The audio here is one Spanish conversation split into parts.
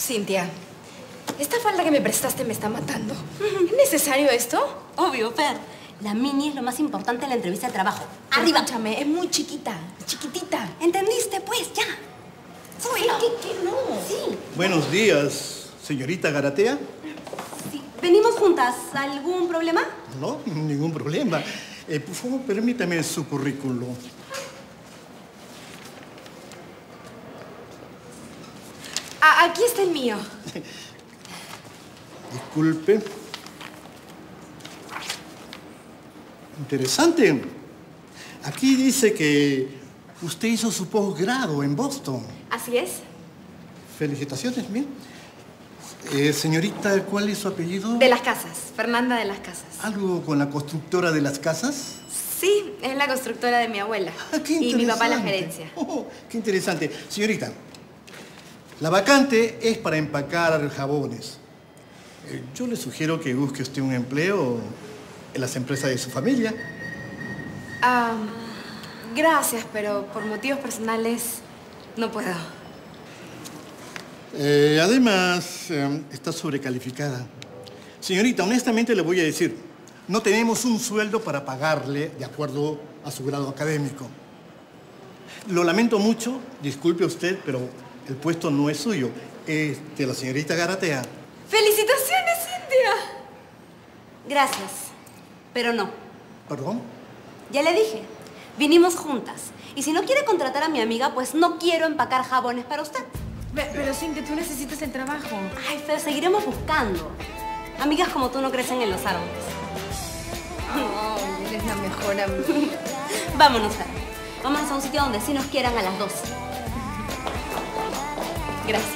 Cintia, esta falda que me prestaste me está matando. ¿Es necesario esto? Obvio, Fer. La mini es lo más importante en la entrevista de trabajo. ¡Arriba! Escúchame, es muy chiquita, chiquitita. ¿Entendiste? Pues, ya. Súbelo. ¿Qué, qué, no? Sí. Buenos días, señorita Garatea. sí. ¿Venimos juntas? ¿Algún problema? No, ningún problema. Eh, por favor, permítame su currículum. Aquí está el mío. Disculpe. Interesante. Aquí dice que usted hizo su posgrado en Boston. Así es. Felicitaciones, bien. Eh, señorita, ¿cuál es su apellido? De las casas, Fernanda de las casas. ¿Algo con la constructora de las casas? Sí, es la constructora de mi abuela. Ah, qué y mi papá la interesante. gerencia. Oh, qué interesante. Señorita, la vacante es para empacar jabones. Eh, yo le sugiero que busque usted un empleo en las empresas de su familia. Ah, gracias, pero por motivos personales no puedo. Eh, además, eh, está sobrecalificada. Señorita, honestamente le voy a decir, no tenemos un sueldo para pagarle de acuerdo a su grado académico. Lo lamento mucho, disculpe usted, pero el puesto no es suyo, es de la señorita Garatea. ¡Felicitaciones, Cintia! Gracias. Pero no. ¿Perdón? Ya le dije. Vinimos juntas. Y si no quiere contratar a mi amiga, pues no quiero empacar jabones para usted. Pe- Pero Cintia, tú necesitas el trabajo. Ay, Fer, seguiremos buscando. Amigas como tú no crecen en los árboles. Oh, eres la mejor amiga. Vámonos, Fer. Vámonos a un sitio donde sí nos quieran a las dos. Gracias.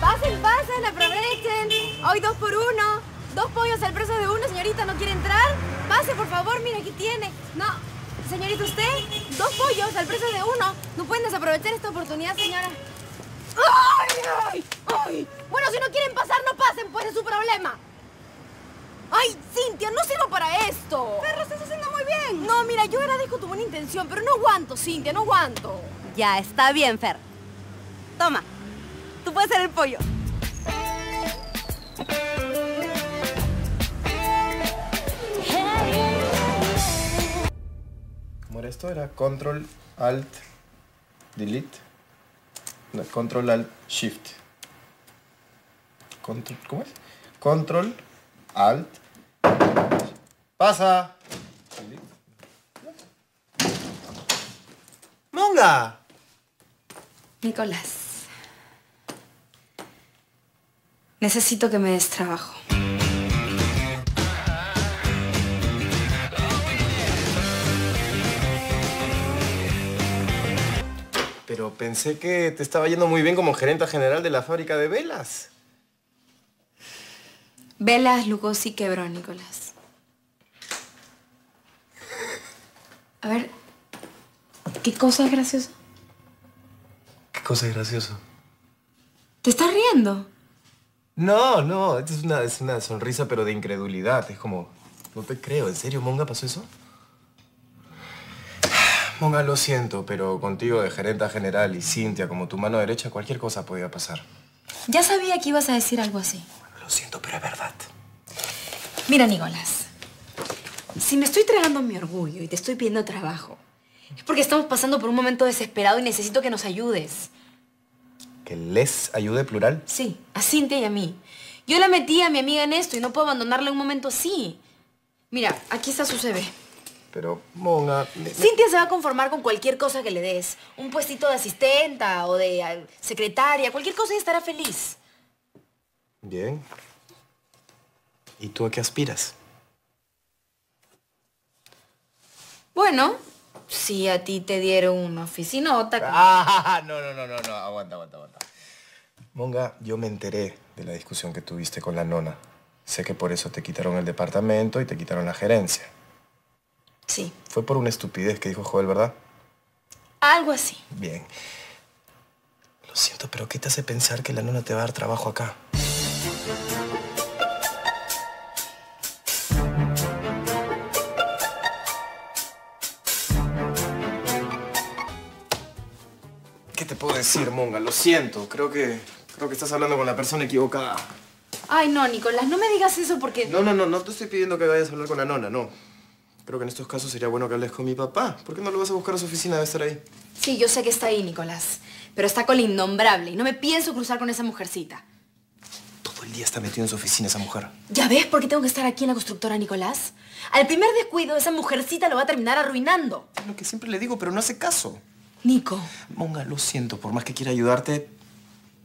Pasen, pasen, aprovechen. Hoy dos por uno. Dos pollos al precio de uno, señorita, ¿no quiere entrar? Pase, por favor, mire, aquí tiene. No, señorita, usted, dos pollos al precio de uno. No pueden desaprovechar esta oportunidad, señora. ¡Ay, ay, ay! Bueno, si no quieren pasar, no pasen, pues es su problema. ¡Ay, Cintia, no sirvo para esto! Pero estás haciendo muy bien. No, mira, yo agradezco tu buena intención, pero no aguanto, Cintia, no aguanto. Ya, está bien, Fer. Toma. Tú puedes ser el pollo. ¿Cómo era esto? Era Control Alt Delete. No, Control Alt Shift. Control, ¿Cómo es? Control Alt. ¡Pasa! ¡Monga! Nicolás. Necesito que me des trabajo. Pero pensé que te estaba yendo muy bien como gerente general de la fábrica de velas. Velas, Lugosi quebró, Nicolás. A ver, ¿qué cosa es graciosa? Qué cosa gracioso. ¿Te estás riendo? No, no, es una, es una sonrisa pero de incredulidad. Es como, no te creo, ¿en serio, Monga, pasó eso? Monga, lo siento, pero contigo de gerenta general y Cintia como tu mano derecha, cualquier cosa podía pasar. Ya sabía que ibas a decir algo así. Lo siento, pero es verdad. Mira, Nicolás. Si me estoy tragando mi orgullo y te estoy pidiendo trabajo, es porque estamos pasando por un momento desesperado y necesito que nos ayudes. ¿Que les ayude plural? Sí, a Cintia y a mí. Yo la metí a mi amiga en esto y no puedo abandonarla en un momento así. Mira, aquí está su CV. Pero, Monga... me- Cintia se va a conformar con cualquier cosa que le des. Un puestito de asistenta o de eh, secretaria, cualquier cosa y estará feliz. Bien. ¿Y tú a qué aspiras? Bueno, si a ti te dieron una oficinota. Ah, no, no, no, no, no, aguanta, aguanta, aguanta. Monga, yo me enteré de la discusión que tuviste con la nona. Sé que por eso te quitaron el departamento y te quitaron la gerencia. Sí, Fue por una estupidez que dijo Joel, ¿verdad? algo así. Bien. Lo siento, pero ¿qué te hace pensar que la nona te va a dar trabajo acá? Te puedo decir, Monga? Lo siento. Creo que, creo que estás hablando con la persona equivocada. Ay, no, Nicolás, no me digas eso porque... No, no, no, no te estoy pidiendo que vayas a hablar con la nona, no. Creo que en estos casos sería bueno que hables con mi papá. ¿Por qué no lo vas a buscar a su oficina? Debe estar ahí. Sí, yo sé que está ahí, Nicolás. Pero está con la innombrable y no me pienso cruzar con esa mujercita. Todo el día está metido en su oficina esa mujer. ¿Ya ves por qué tengo que estar aquí en la constructora, Nicolás? Al primer descuido, esa mujercita lo va a terminar arruinando. Es lo que siempre le digo, pero no hace caso. Nico. Monga, lo siento. Por más que quiera ayudarte,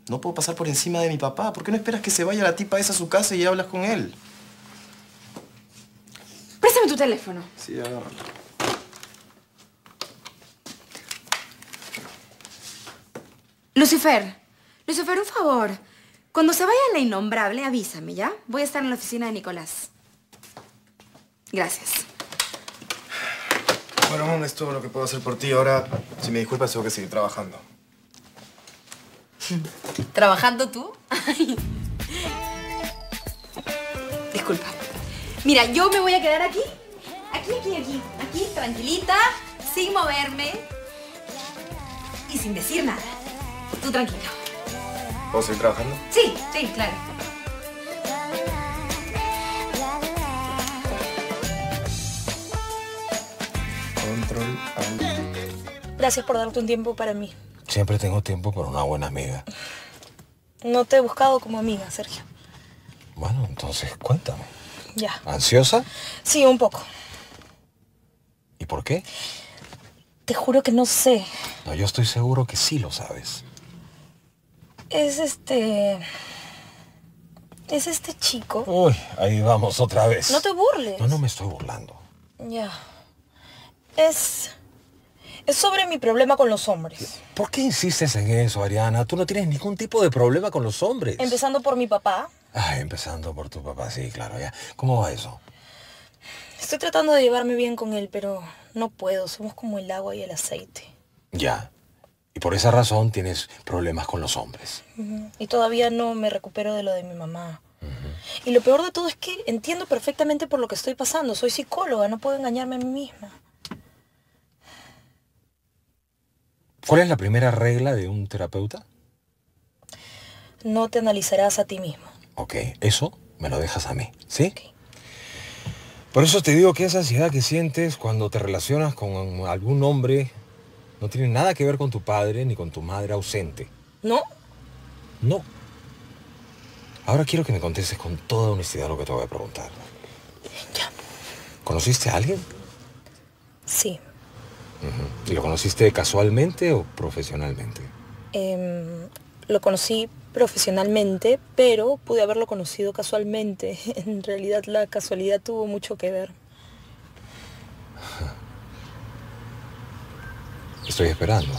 no puedo pasar por encima de mi papá. ¿Por qué no esperas que se vaya la tipa esa a su casa y hablas con él? Préstame tu teléfono. Sí, agárralo. Lucifer, Lucifer, un favor. Cuando se vaya la innombrable, avísame, ¿ya? Voy a estar en la oficina de Nicolás. Gracias. Bueno, Monga, es todo lo que puedo hacer por ti. Ahora, si me disculpas, tengo que seguir trabajando. ¿Trabajando tú? Disculpa. Mira, yo me voy a quedar aquí. Aquí, aquí, aquí. Aquí, tranquilita, sin moverme. Y sin decir nada. Tú tranquilo. ¿Puedo seguir trabajando? Sí, sí, claro. Gracias por darte un tiempo para mí. Siempre tengo tiempo para una buena amiga. No te he buscado como amiga, Sergio. Bueno, entonces cuéntame. Ya. ¿Ansiosa? Sí, un poco. ¿Y por qué? Te juro que no sé. No, yo estoy seguro que sí lo sabes. Es este... Es este chico. Uy, ahí vamos otra vez. No te burles. No, no me estoy burlando. Ya. Es... Es sobre mi problema con los hombres. ¿Por qué insistes en eso, Ariana? Tú no tienes ningún tipo de problema con los hombres. Empezando por mi papá. Ay, empezando por tu papá, sí, claro, ya. ¿Cómo va eso? Estoy tratando de llevarme bien con él, pero no puedo. Somos como el agua y el aceite. Ya. Y por esa razón tienes problemas con los hombres. Y todavía no me recupero de lo de mi mamá. Y lo peor de todo es que entiendo perfectamente por lo que estoy pasando. Soy psicóloga, no puedo engañarme a mí misma. ¿Cuál es la primera regla de un terapeuta? No te analizarás a ti mismo. Ok, eso me lo dejas a mí, ¿sí? Por eso te digo que esa ansiedad que sientes cuando te relacionas con algún hombre no tiene nada que ver con tu padre ni con tu madre ausente. ¿No? No. Ahora quiero que me contestes con toda honestidad lo que te voy a preguntar. Ya. ¿Conociste a alguien? Sí. ¿Y lo conociste casualmente o profesionalmente? Em, lo conocí profesionalmente, pero pude haberlo conocido casualmente. En realidad la casualidad tuvo mucho que ver. Estoy esperando.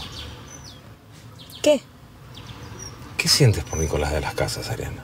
¿Qué? ¿Qué sientes por Nicolás de las Casas, Ariana?